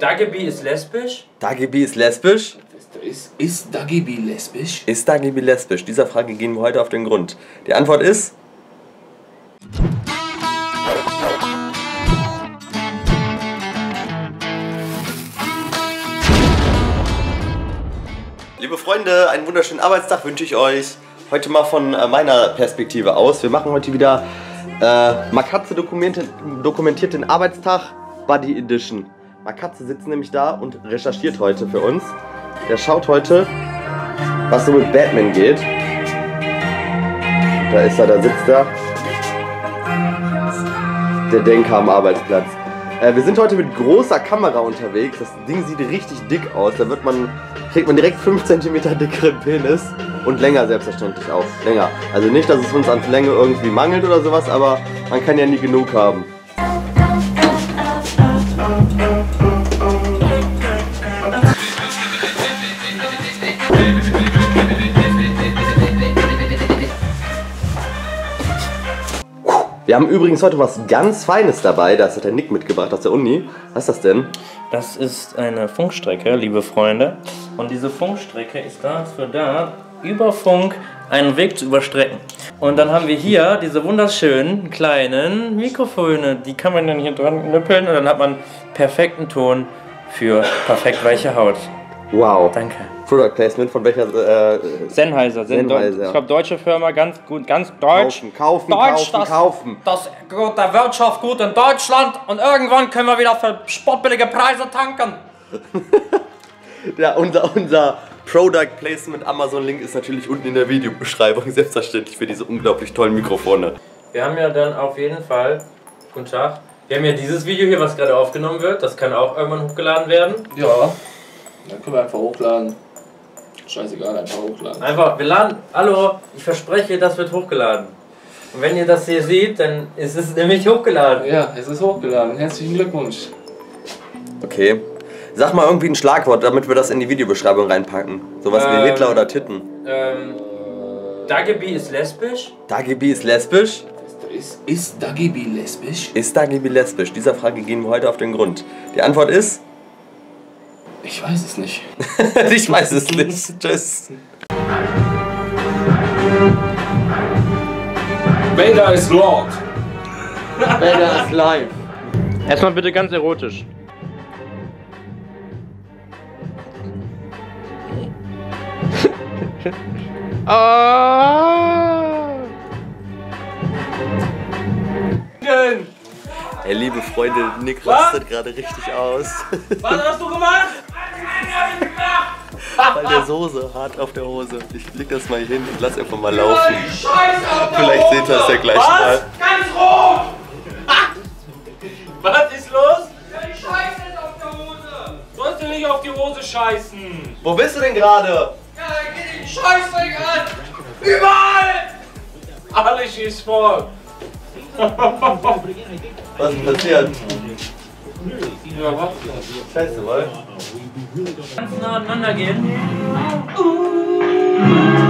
Dageby ist lesbisch? Dageby ist lesbisch? Ist, ist Dageby lesbisch? Ist Dageby lesbisch? Dieser Frage gehen wir heute auf den Grund. Die Antwort ist. Liebe Freunde, einen wunderschönen Arbeitstag wünsche ich euch. Heute mal von äh, meiner Perspektive aus. Wir machen heute wieder äh, Makatze dokumentiert, dokumentiert den Arbeitstag Buddy Edition. Makatze sitzt nämlich da und recherchiert heute für uns. Der schaut heute, was so mit Batman geht. Da ist er, da sitzt er. Der Denker am Arbeitsplatz. Äh, wir sind heute mit großer Kamera unterwegs. Das Ding sieht richtig dick aus. Da wird man, kriegt man direkt 5 cm dickeren Penis. Und länger selbstverständlich auch. Länger. Also nicht, dass es uns an Länge irgendwie mangelt oder sowas, aber man kann ja nie genug haben. Wir haben übrigens heute was ganz Feines dabei. Das hat der Nick mitgebracht aus der Uni. Was ist das denn? Das ist eine Funkstrecke, liebe Freunde. Und diese Funkstrecke ist dafür da, über Funk einen Weg zu überstrecken. Und dann haben wir hier diese wunderschönen kleinen Mikrofone. Die kann man dann hier dran knüppeln und dann hat man perfekten Ton für perfekt weiche Haut. Wow. Danke. Product Placement von welcher? Äh, Sennheiser, Sen Sennheiser. ich glaube deutsche Firma, ganz gut, ganz deutsch. kaufen, kaufen, Deutsch, kaufen, das, kaufen. Das geht der Wirtschaft gut in Deutschland und irgendwann können wir wieder für spottbillige Preise tanken. Ja, unser, unser Product Placement Amazon Link ist natürlich unten in der Videobeschreibung, selbstverständlich für diese unglaublich tollen Mikrofone. Wir haben ja dann auf jeden Fall, guten Tag, wir haben ja dieses Video hier, was gerade aufgenommen wird, das kann auch irgendwann hochgeladen werden. Ja. Dann können wir einfach hochladen. Scheißegal, einfach hochladen. Einfach, wir laden, hallo, ich verspreche, das wird hochgeladen. Und wenn ihr das hier seht, dann ist es nämlich hochgeladen. Ja, es ist hochgeladen. Herzlichen Glückwunsch. Okay. Sag mal irgendwie ein Schlagwort, damit wir das in die Videobeschreibung reinpacken. Sowas Ähm. wie Hitler oder Titten. Ähm, Dageby ist lesbisch? Dageby ist lesbisch? Ist, ist Dageby lesbisch? Ist Dageby lesbisch? Dieser Frage gehen wir heute auf den Grund. Die Antwort ist. Ich weiß es nicht. ich weiß es nicht. Tschüss. Vader ist Lord. Vader ist live. Erstmal bitte ganz erotisch. ah! Ey, liebe Freunde, Nick rastet gerade richtig aus. Was hast du gemacht? Weil der Soße hart auf der Hose. Ich leg das mal hier hin und lass einfach mal laufen. Vielleicht seht ihr es ja gleich mal. Ganz rot! Was ist los? Die Scheiße ist auf der Hose! Sollst du nicht auf die Hose scheißen? Wo bist du denn gerade? Ja, dann geht den Scheißdreck an! Überall! Alles schießt voll. Was ist passiert? Ja, was? Scheiße, weil. Ganz nah aneinander gehen.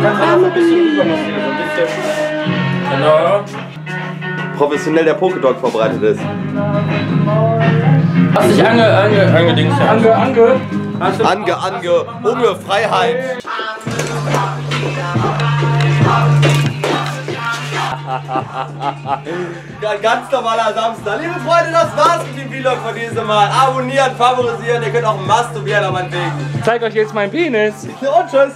Ganz einfach so ein bisschen rüber massieren, so ein bisschen. Genau. Professionell der Pokédog vorbereitet ist. Hast dich ange, ange, angedingst. Ange, ange. Du Ange, Ange, Hunger, Freiheit. Ein ganz normaler Samstag. Liebe Freunde, das war's mit dem Vlog von diesem Mal. Abonnieren, favorisieren, ihr könnt auch masturbieren, aber meinetwegen. Ich zeig euch jetzt meinen Penis. Und tschüss.